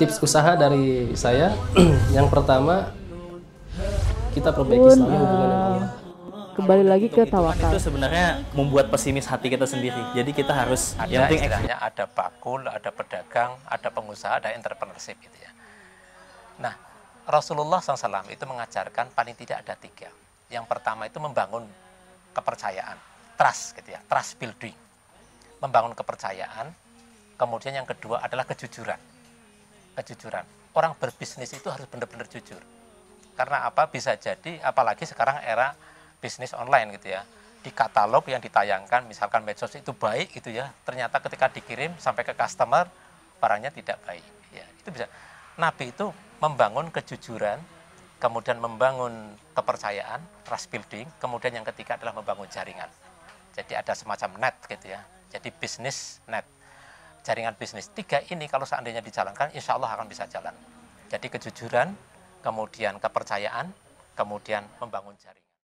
tips usaha dari saya yang pertama kita perbaiki selalu hubungan dengan Allah. kembali lagi ke Itu tawakal. sebenarnya membuat pesimis hati kita sendiri. Jadi kita harus ada yang penting istilahnya ada bakul, ada pedagang, ada pengusaha, ada entrepreneurship gitu ya. Nah, Rasulullah SAW itu mengajarkan paling tidak ada tiga. Yang pertama itu membangun kepercayaan, trust gitu ya, trust building. Membangun kepercayaan. Kemudian yang kedua adalah kejujuran. Kejujuran. Orang berbisnis itu harus benar-benar jujur. Karena apa? Bisa jadi apalagi sekarang era bisnis online gitu ya. Di katalog yang ditayangkan misalkan medsos itu baik gitu ya. Ternyata ketika dikirim sampai ke customer barangnya tidak baik. Ya, itu bisa. Nabi itu membangun kejujuran, kemudian membangun kepercayaan, trust building, kemudian yang ketiga adalah membangun jaringan. Jadi ada semacam net gitu ya. Jadi bisnis net, jaringan bisnis. Tiga ini kalau seandainya dijalankan, insya Allah akan bisa jalan. Jadi kejujuran, kemudian kepercayaan, kemudian membangun jaringan.